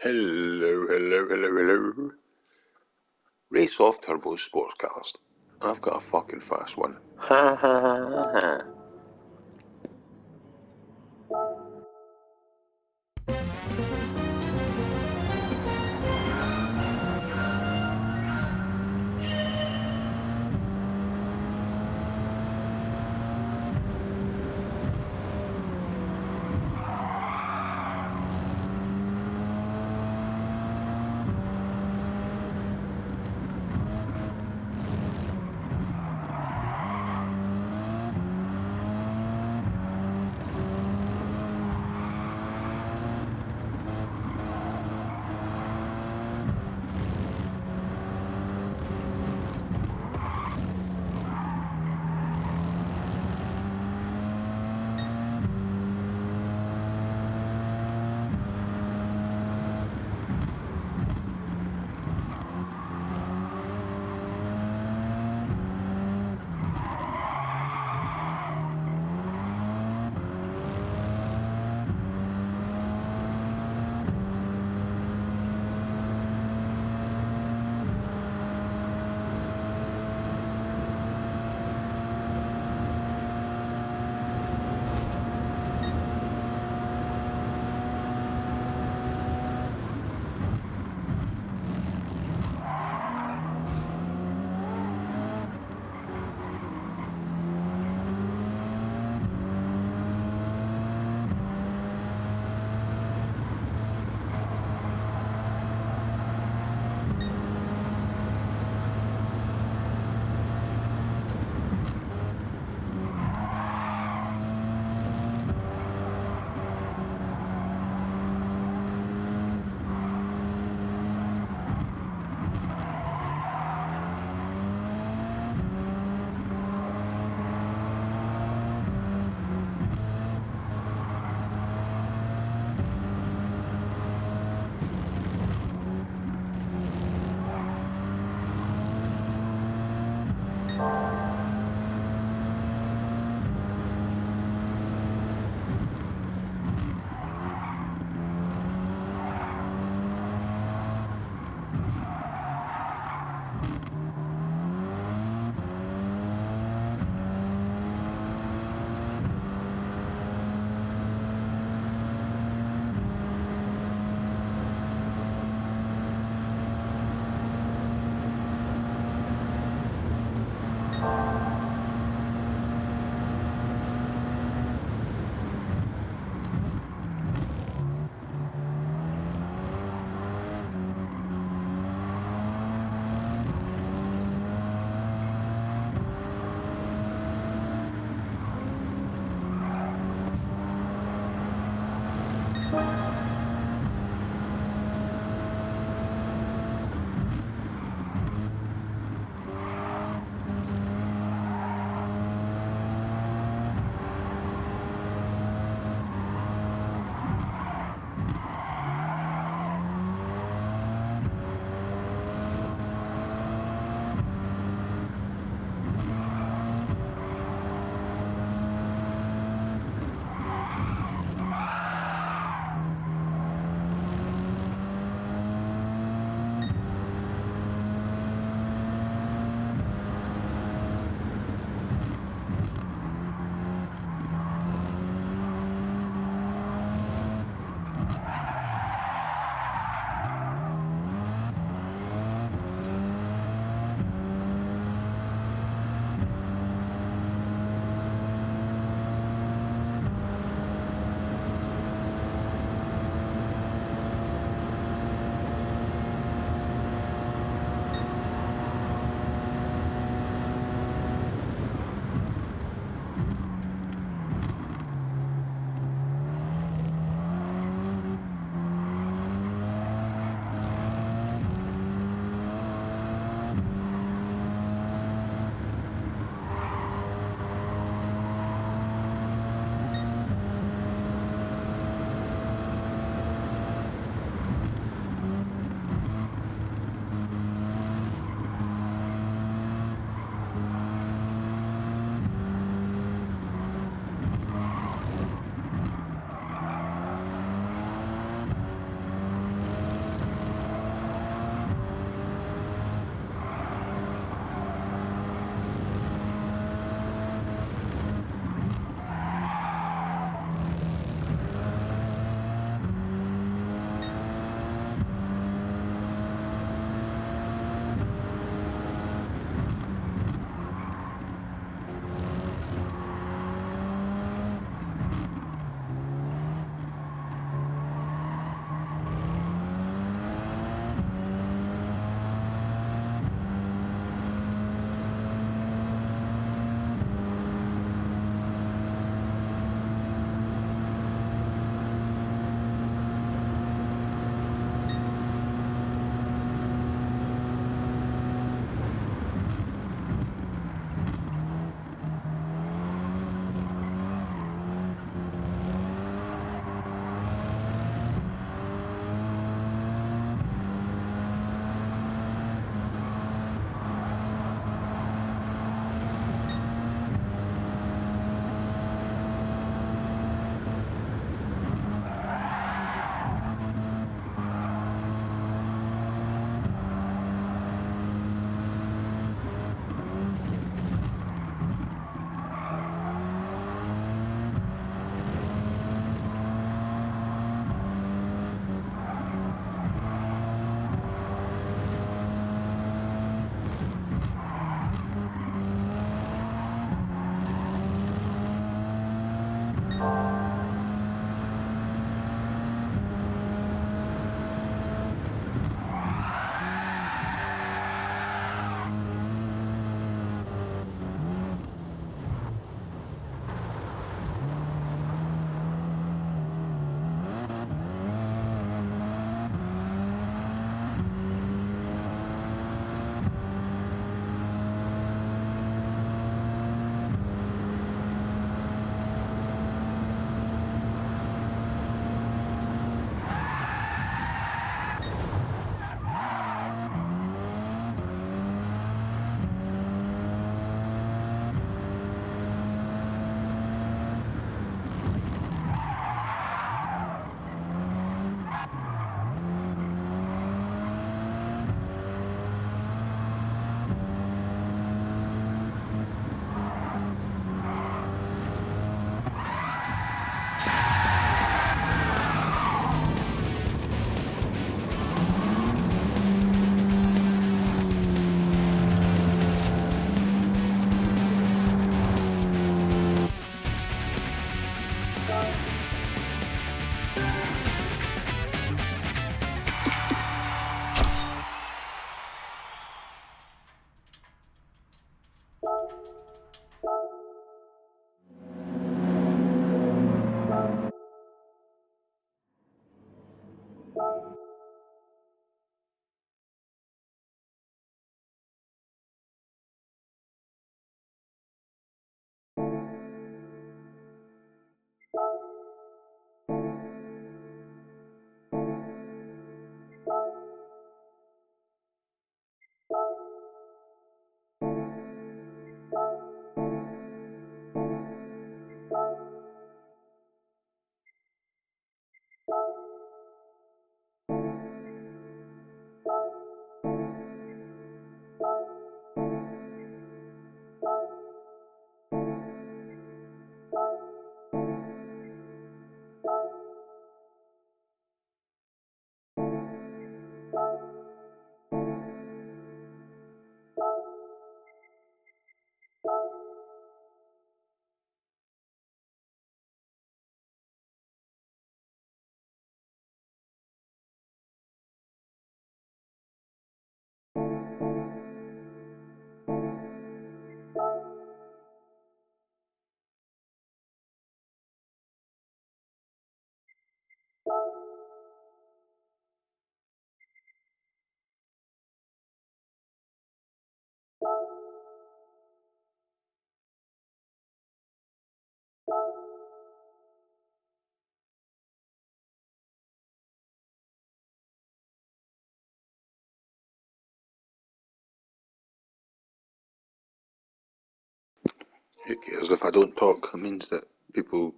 Hello, hello, hello, hello. Race off Turbo Sportscast. I've got a fucking fast one. Ha ha ha ha. Oh. Who if I don't talk? It means that people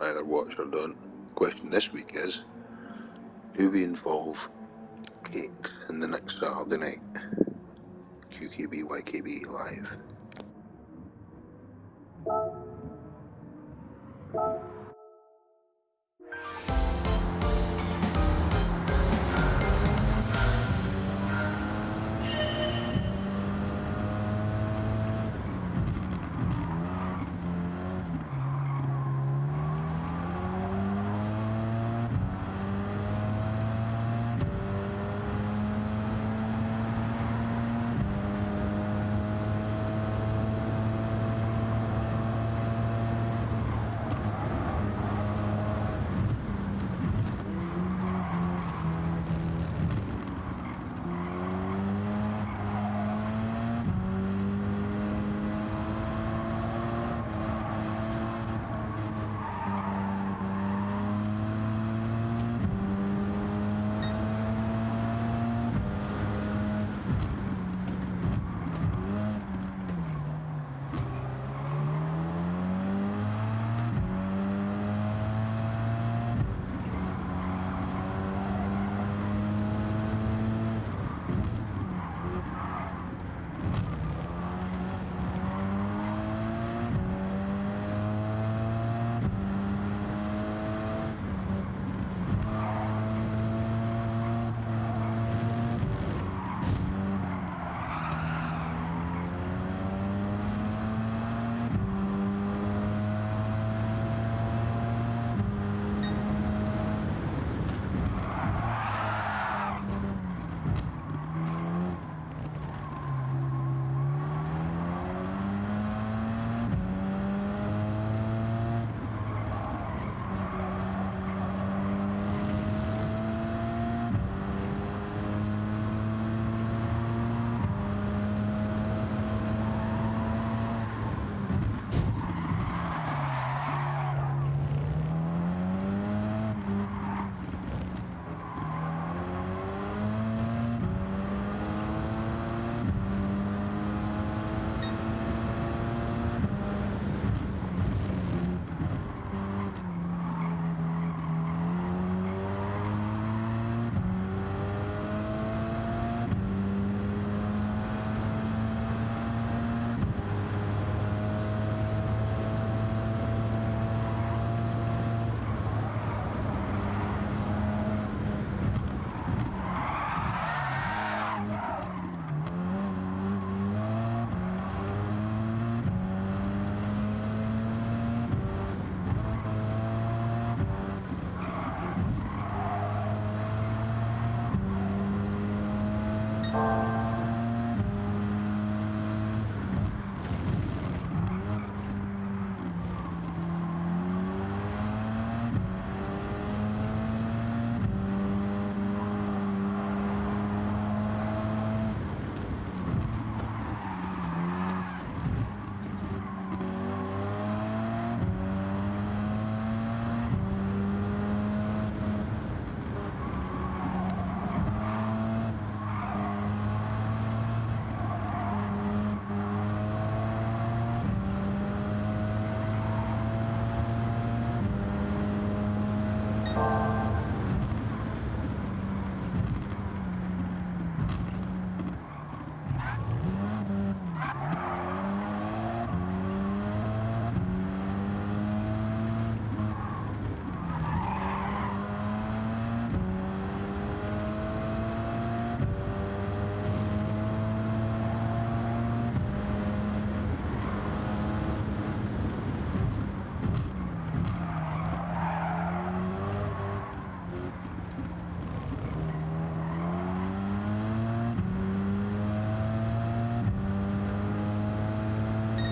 either watch or don't. The question this week is Do we involve cake in the next Saturday night? QKB YKB live.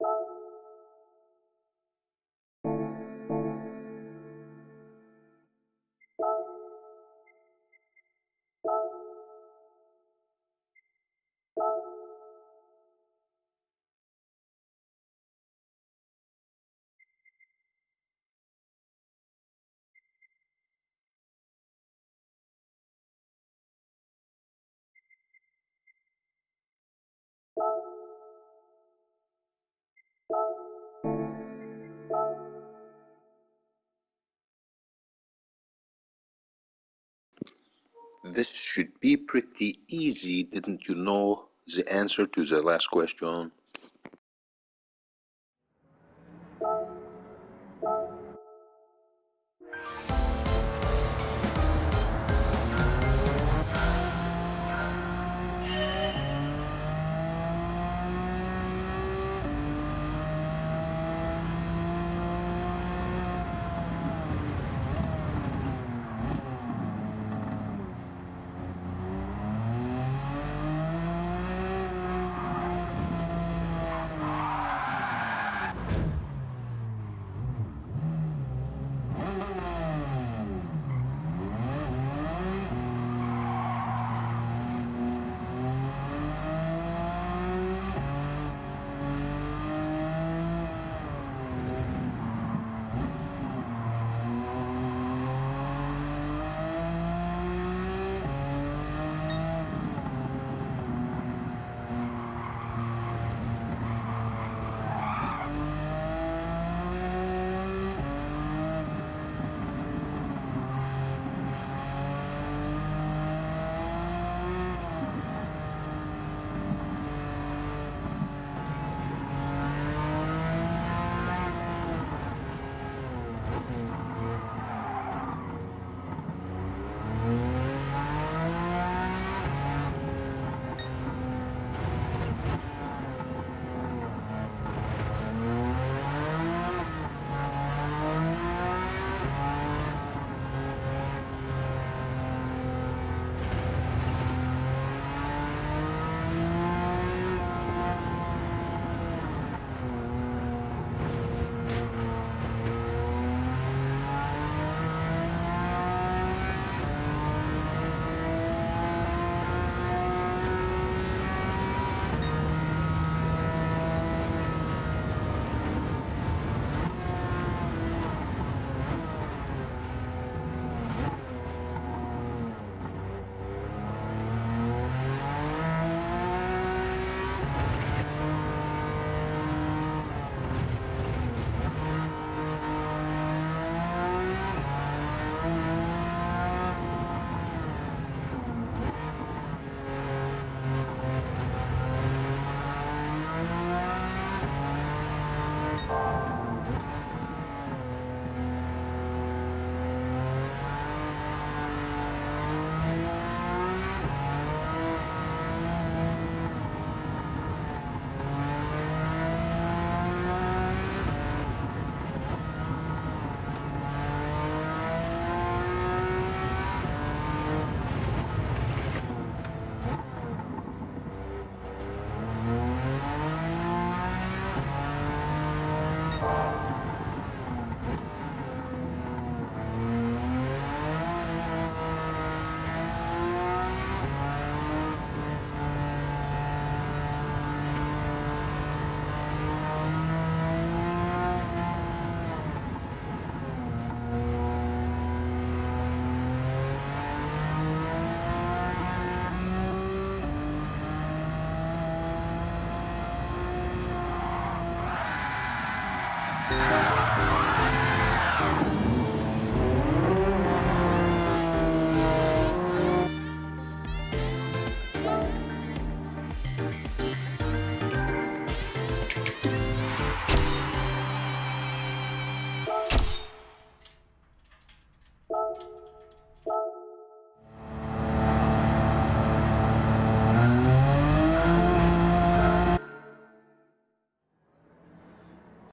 you This should be pretty easy, didn't you know the answer to the last question?